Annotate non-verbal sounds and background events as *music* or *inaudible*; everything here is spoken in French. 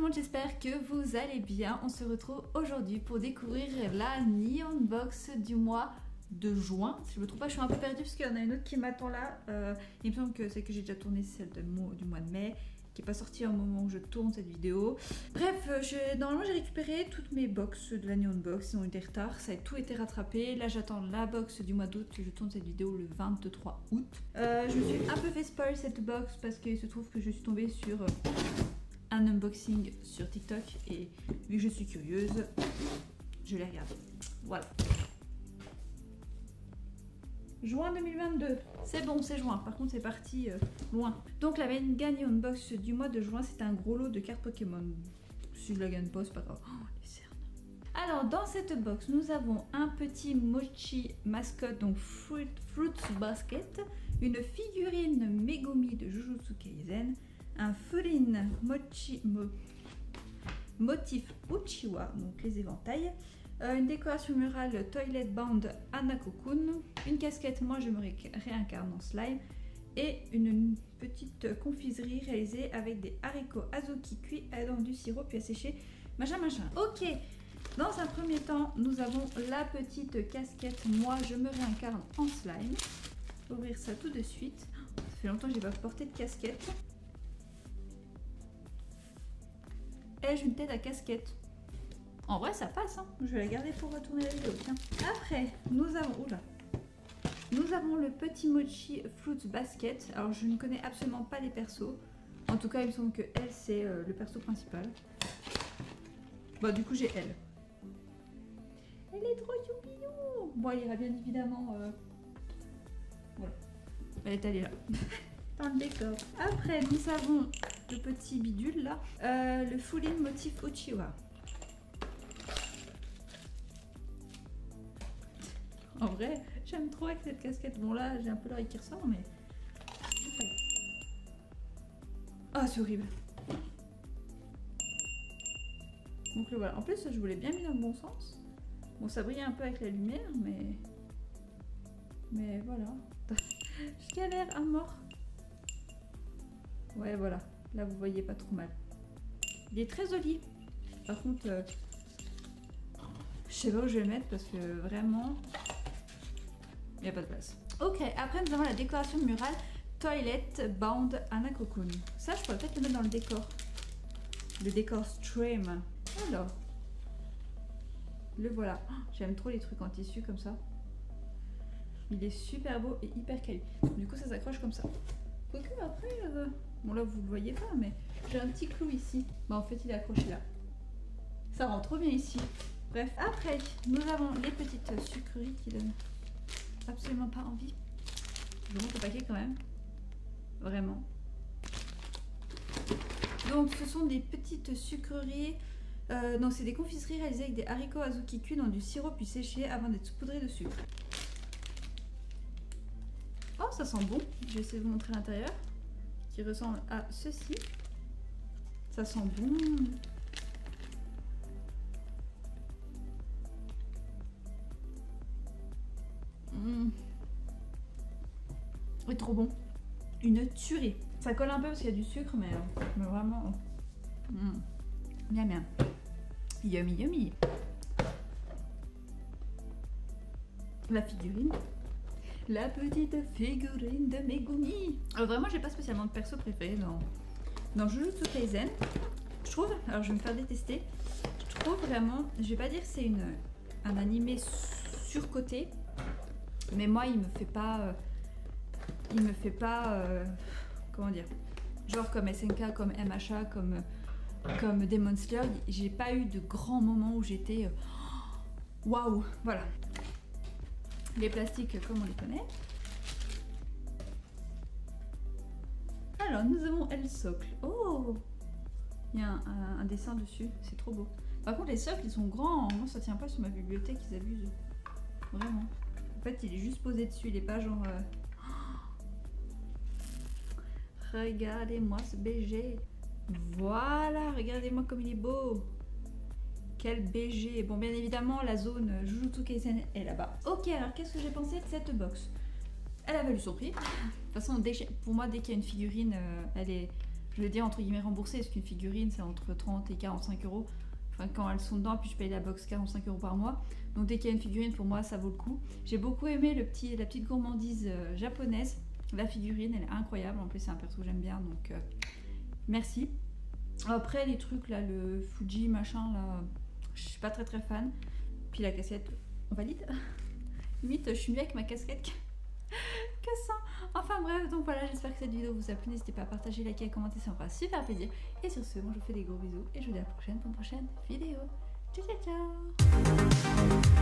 le monde, j'espère que vous allez bien. On se retrouve aujourd'hui pour découvrir la Neon Box du mois de juin. Si je me trompe pas, je suis un peu perdue parce qu'il y en a une autre qui m'attend là. Euh, il me semble que c'est que j'ai déjà tourné celle du mois de mai qui n'est pas sortie au moment où je tourne cette vidéo. Bref, euh, normalement j'ai récupéré toutes mes box de la Neon Box, ils ont eu des retards, ça a tout été rattrapé. Là j'attends la box du mois d'août, je tourne cette vidéo le 23 août. Euh, je me suis un peu fait spoil cette box parce qu'il se trouve que je suis tombée sur un unboxing sur TikTok et vu que je suis curieuse, je l'ai regardé. Voilà. Juin 2022. C'est bon, c'est juin. Par contre, c'est parti euh, loin. Donc, la gagne unbox du mois de juin, c'est un gros lot de cartes Pokémon. Si je la gagne pas, c'est pas grave. Oh, les cernes. Alors, dans cette box, nous avons un petit mochi mascotte, donc Fruit, Fruits Basket, une figurine Megumi de Jujutsu Kaisen, un Furin Mochi, motif Uchiwa, donc les éventails, euh, une décoration murale Toilet Band Anakokun, une casquette Moi je me réincarne en slime, et une petite confiserie réalisée avec des haricots azuki cuits dans du sirop puis asséchés, machin machin. Ok, dans un premier temps, nous avons la petite casquette Moi je me réincarne en slime. Ouvrir ça tout de suite. Ça fait longtemps que j'ai pas porté de casquette. Ai-je une tête à casquette En vrai, ça passe. Hein. Je vais la garder pour retourner la vidéo. Tiens. Après, nous avons... Oula. Nous avons le petit mochi Fruits Basket. Alors, je ne connais absolument pas les persos. En tout cas, il me semble que elle, c'est euh, le perso principal. Bon, du coup, j'ai elle. Elle est trop choupillon Bon, elle ira bien évidemment... Euh, voilà. Elle est allée là. *laughs* Dans le décor. Après, nous avons le petit bidule là. Euh, le Fullin motif Uchiwa. En vrai, j'aime trop avec cette casquette. Bon là, j'ai un peu l'oreille qui ressort, mais... Ah, c'est horrible. Donc le voilà. En plus, je voulais bien mis dans le bon sens. Bon, ça brille un peu avec la lumière, mais... Mais voilà. *laughs* je galère à mort. Ouais, voilà. Là, vous voyez pas trop mal. Il est très joli. Par contre, euh, je sais pas où je vais le mettre parce que vraiment, il n'y a pas de place. Ok, après nous avons la décoration murale Toilet Bound Anna Cocoon. Ça, je pourrais peut-être le mettre dans le décor. Le décor stream. Alors, le voilà. Oh, j'aime trop les trucs en tissu comme ça. Il est super beau et hyper quali. Du coup, ça s'accroche comme ça. Quoique après, euh, bon là vous le voyez pas, mais j'ai un petit clou ici. Bah en fait il est accroché là. Ça rend trop bien ici. Bref, après nous avons les petites sucreries qui donnent absolument pas envie. Je vous montre le paquet quand même. Vraiment. Donc ce sont des petites sucreries. Euh, donc c'est des confiseries réalisées avec des haricots azuki cuits dans du sirop puis séchés avant d'être saupoudrés de sucre. Oh, ça sent bon. Je vais essayer de vous montrer l'intérieur. Qui ressemble à ceci. Ça sent bon. Mmh. est trop bon. Une tuerie. Ça colle un peu parce qu'il y a du sucre, mais, mais vraiment... Mmh. Bien, bien. Yummy, yummy. La figurine la petite figurine de Megumi. Alors vraiment, j'ai pas spécialement de perso préféré dans, dans Jujutsu Kaisen. Je trouve, alors je vais me faire détester, je trouve vraiment, je vais pas dire que c'est une un animé surcoté, mais moi il me fait pas, euh, il me fait pas, euh, comment dire, genre comme SNK, comme MHA, comme comme Demon Slayer, j'ai pas eu de grands moments où j'étais euh, waouh, voilà. Les plastiques comme on les connaît. Alors, nous avons El Socle. Oh Il y a un, dessin dessus, c'est trop beau. Par contre, les socles, ils sont grands. Moi, ça tient pas sur ma bibliothèque, ils abusent. Vraiment. En fait, il est juste posé dessus, il est pas genre... Euh, *gasps* regardez-moi ce BG. Voilà, regardez-moi comme il est beau. Quel BG Bon, bien évidemment, la zone Jujutsu Kaisen est là-bas. Ok, alors qu'est-ce que j'ai pensé de cette box? Elle a valu son prix. De toute façon, pour moi, dès qu'il y a une figurine, euh, elle est... je veux dire entre guillemets remboursé, parce qu'une figurine c'est entre 30 et 45 euros. Enfin, quand elles sont dedans, puis je paye la box 45 euros par mois. Donc dès qu'il y a une figurine, pour moi, ça vaut le coup. J'ai beaucoup aimé le petit, la petite gourmandise euh, japonaise. La figurine, elle est incroyable. En plus, c'est un perso que j'aime bien, donc euh, merci. Après, les trucs là, le Fuji machin là, je suis pas très très fan. Puis la casquette, on valide *laughs* Limite, je suis mieux avec ma casquette que, *laughs* que ça. Enfin bref, donc voilà, j'espère que cette vidéo vous a plu. N'hésitez pas à partager, liker commenter, ça me fera super plaisir. Et sur ce, moi je vous fais des gros bisous et je vous dis à la prochaine pour une prochaine vidéo. Ciao ciao ciao